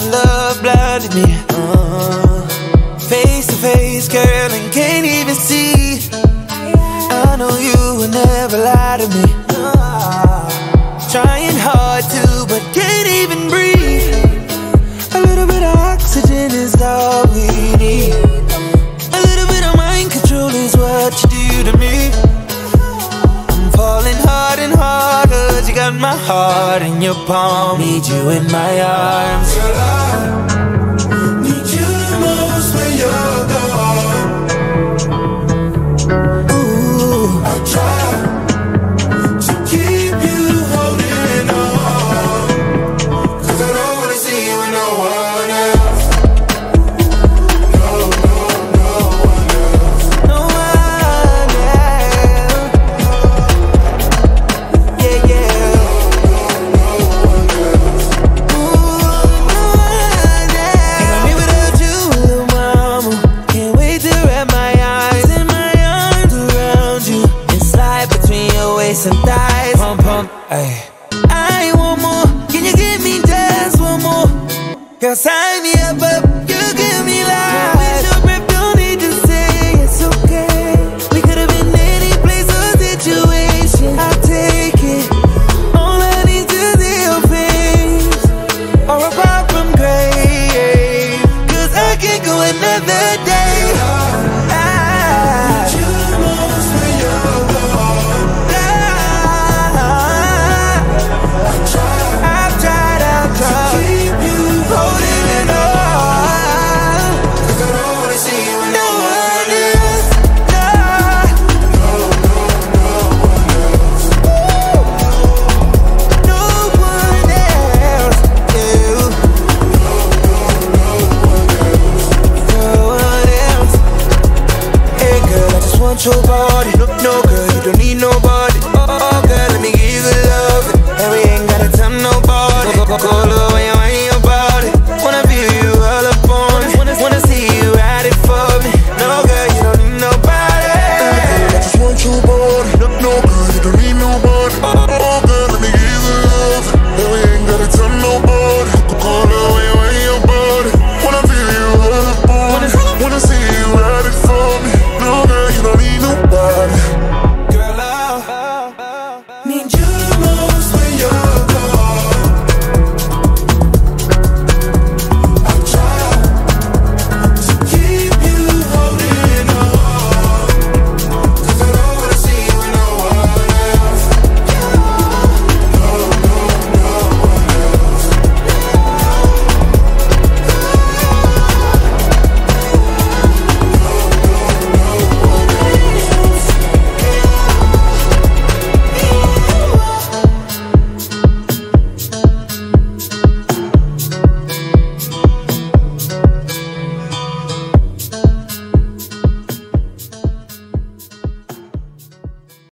life, love blinded me. Uh, face to face, girl, and can't even see. I know you would never lie to me. Uh, trying hard my heart in your palm. Need you in my arms. And thighs. Pump, pump, ay. I want more. Can you give me just one more? Girl, sign me up, up. You give me life. With your breath, don't need to say it's okay. We could have been any place or situation. I'll take it. All I need to see your face. Or apart from grave. Cause I can't go another day. your body. No, no, girl, you don't need nobody.